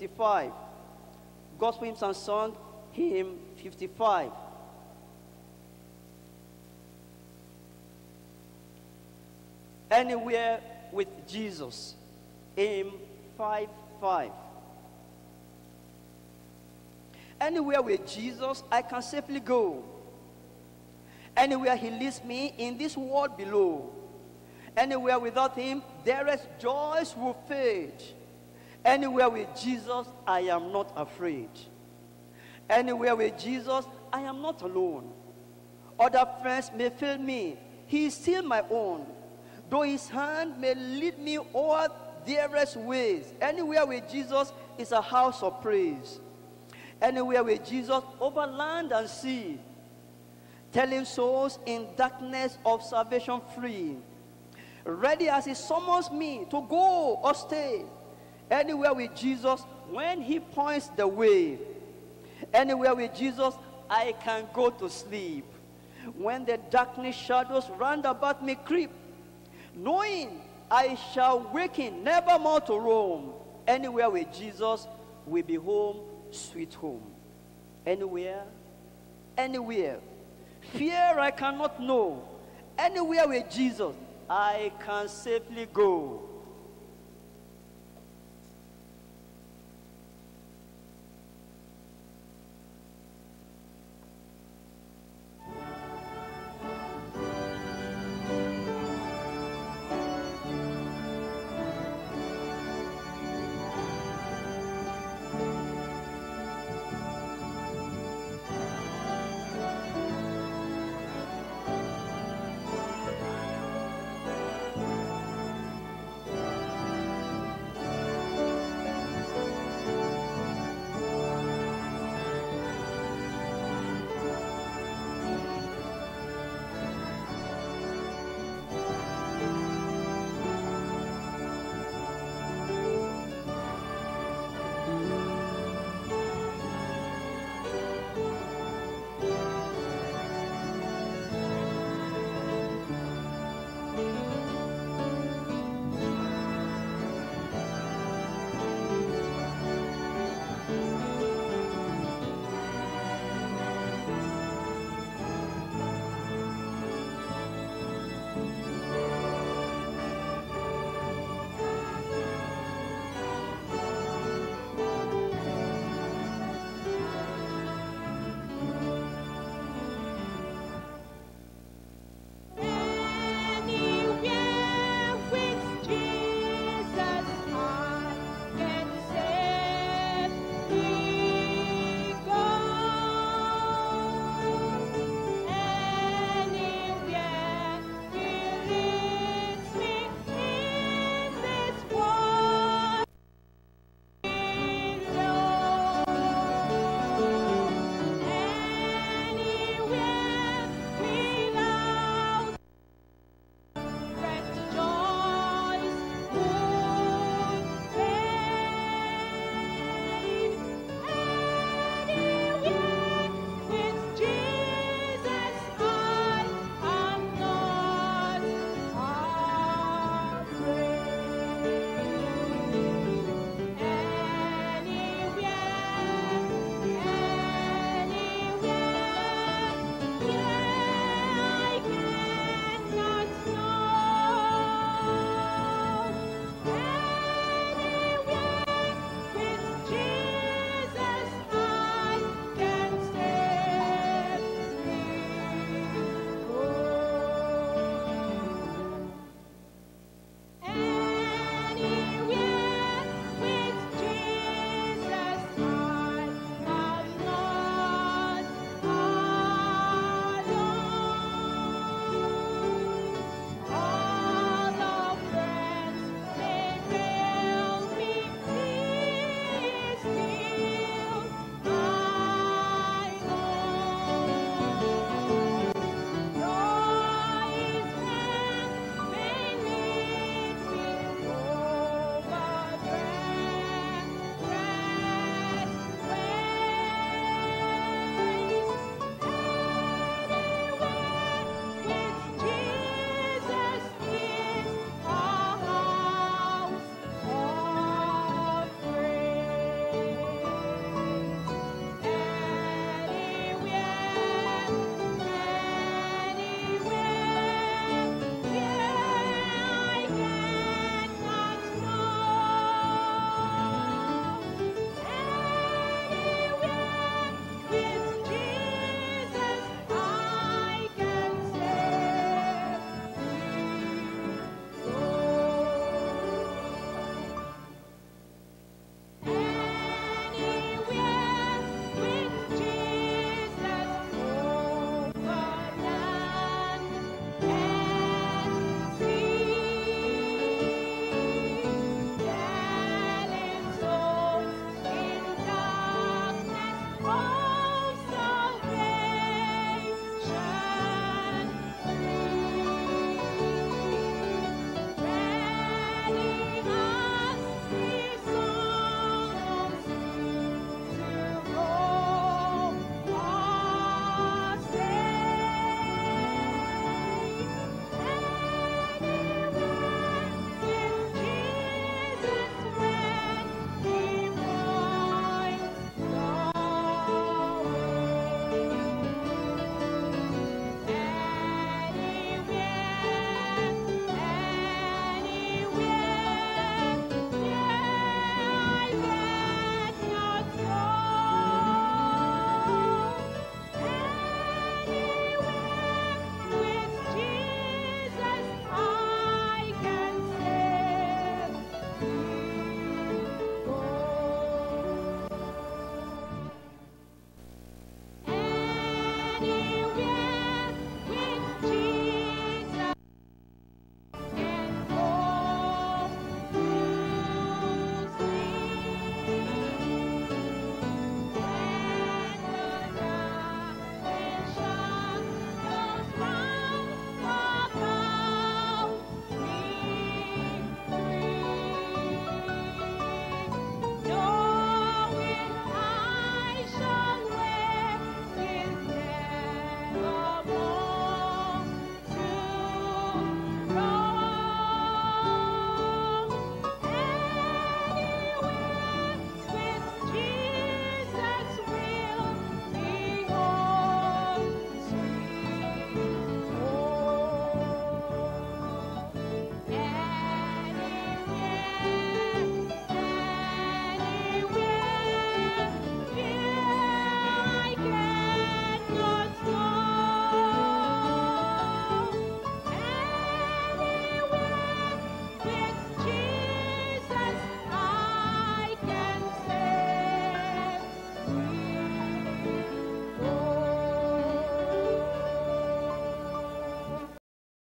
55. Gospel hymns and song, hymn 55. Anywhere with Jesus, hymn 5 5. Anywhere with Jesus, I can safely go. Anywhere he leads me in this world below. Anywhere without him, there is joys will fade. Anywhere with Jesus, I am not afraid. Anywhere with Jesus, I am not alone. Other friends may fail me, he is still my own. Though his hand may lead me o'er dearest ways, anywhere with Jesus is a house of praise. Anywhere with Jesus, over land and sea, telling souls in darkness of salvation free. Ready as he summons me to go or stay. Anywhere with Jesus, when he points the way. Anywhere with Jesus, I can go to sleep. When the darkness shadows round about me creep, knowing I shall waken never more to roam. Anywhere with Jesus, we be home, sweet home. Anywhere, anywhere. Fear I cannot know. Anywhere with Jesus, I can safely go.